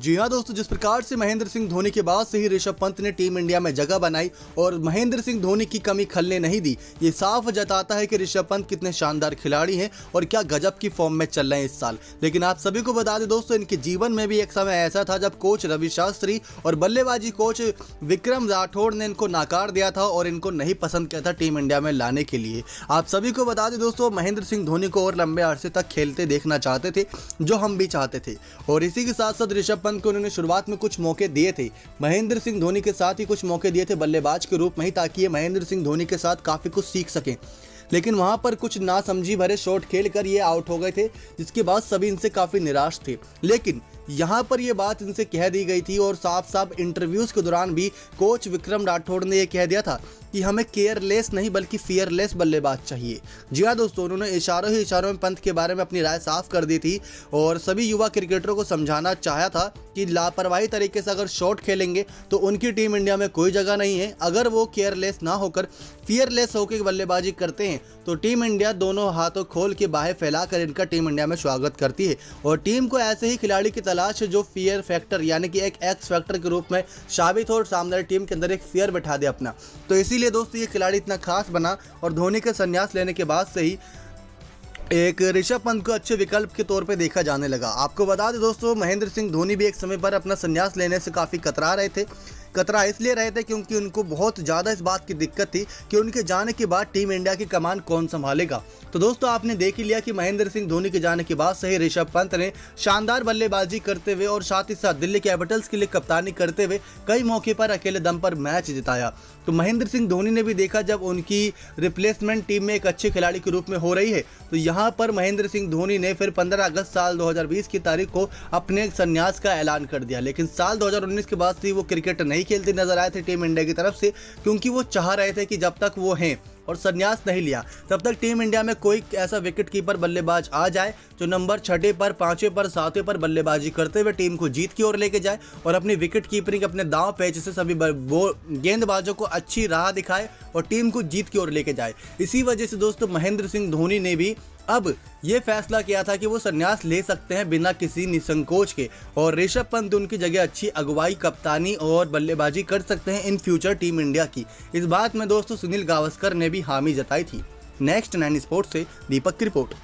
जी हाँ दोस्तों, जिस प्रकार से महेंद्र सिंह धोनी के बाद से ही ऋषभ पंत ने टीम इंडिया में जगह बनाई और महेंद्र सिंह धोनी की कमी खलने नहीं दी, ये साफ़ जताता है कि ऋषभ पंत कितने शानदार खिलाड़ी हैं और क्या गजब की फॉर्म में चल रहे हैं इस साल। लेकिन आप सभी को बता दें दोस्तों, इनके जीवन में भी एक समय ऐसा था जब कोच रवि शास्त्री और बल्लेबाजी कोच विक्रम राठौड़ ने इनको नाकार दिया था और इनको नहीं पसंद किया था टीम इंडिया में लाने के लिए। आप सभी को बता दें दोस्तों, महेंद्र सिंह धोनी को और लंबे अरसे तक खेलते देखना चाहते थे, जो हम भी चाहते थे। और इसी के साथ साथ ऋषभ पंत को उन्होंने शुरुआत में कुछ मौके दिए थे। महेंद्र सिंह धोनी के साथ ही कुछ मौके दिए थे बल्लेबाज के रूप में ही ताकि ये महेंद्र सिंह धोनी के साथ काफ़ी कुछ सीख सकें। लेकिन वहाँ पर कुछ नासमझी भरे शॉट खेल कर ये आउट हो गए थे, जिसके बाद सभी इनसे काफ़ी निराश थे। लेकिन यहाँ पर ये बात इनसे कह दी गई थी और साफ़ साफ़ इंटरव्यूज़ के दौरान भी कोच विक्रम राठौड़ ने यह कह दिया था कि हमें केयरलेस नहीं बल्कि फियरलेस बल्लेबाज चाहिए। जी हाँ दोस्तों, उन्होंने इशारों ही इशारों में पंथ के बारे में अपनी राय साफ़ कर दी थी और सभी युवा क्रिकेटरों को समझाना चाहा था कि लापरवाही तरीके से अगर शॉट खेलेंगे तो उनकी टीम इंडिया में कोई जगह नहीं है। अगर वो केयरलेस ना होकर फियरलेस होकर बल्लेबाजी करते हैं तो टीम इंडिया दोनों हाथों खोल के बाहें फैलाकर इनका टीम इंडिया में स्वागत करती है। और टीम को ऐसे ही खिलाड़ी की तलाश जो फियर फैक्टर यानी कि एक एक्स फैक्टर के रूप में साबित हो और सामने टीम के अंदर एक फियर बैठा दे अपना। तो इसीलिए दोस्तों, ये खिलाड़ी इतना खास बना और धोनी के संन्यास लेने के बाद से ही एक ऋषभ पंत को अच्छे विकल्प के तौर पे देखा जाने लगा। आपको बता दें दोस्तों, महेंद्र सिंह धोनी भी एक समय पर अपना संन्यास लेने से काफ़ी कतरा रहे थे। कतरा इसलिए रहे थे क्योंकि उनको बहुत ज़्यादा इस बात की दिक्कत थी कि उनके जाने के बाद टीम इंडिया की कमान कौन संभालेगा। तो दोस्तों, आपने देख ही लिया कि महेंद्र सिंह धोनी के जाने के बाद सही ऋषभ पंत ने शानदार बल्लेबाजी करते हुए और साथ ही साथ दिल्ली कैपिटल्स के लिए कप्तानी करते हुए कई मौके पर अकेले दम पर मैच जिताया। तो महेंद्र सिंह धोनी ने भी देखा जब उनकी रिप्लेसमेंट टीम में एक अच्छे खिलाड़ी के रूप में हो रही है तो यहाँ पर महेंद्र सिंह धोनी ने फिर 15 अगस्त साल 2020 की तारीख को अपने संन्यास का ऐलान कर दिया। लेकिन साल 2019 के बाद से वो क्रिकेट नहीं खेलते नज़र आए थे टीम इंडिया की तरफ़ से, क्योंकि वो चाह रहे थे कि जब तक वो हैं और संन्यास नहीं लिया, तब तक टीम इंडिया में कोई ऐसा विकेट कीपर बल्लेबाज आ जाए जो नंबर छठे पर, पाँचवें पर, सातवें पर बल्लेबाजी करते हुए टीम को जीत की ओर लेके जाए और अपनी विकेट कीपरिंग अपने दांव पेच से सभी गेंदबाजों को अच्छी राह दिखाए और टीम को जीत की ओर लेके जाए। इसी वजह से दोस्तों, महेंद्र सिंह धोनी ने भी अब ये फैसला किया था कि वो संन्यास ले सकते हैं बिना किसी निसंकोच के। और ऋषभ पंत उनकी जगह अच्छी अगुवाई, कप्तानी और बल्लेबाजी कर सकते हैं इन फ्यूचर टीम इंडिया की। इस बात में दोस्तों सुनील गावस्कर ने भी हामी जताई थी। नेक्स्ट नाइन स्पोर्ट्स से दीपक की रिपोर्ट।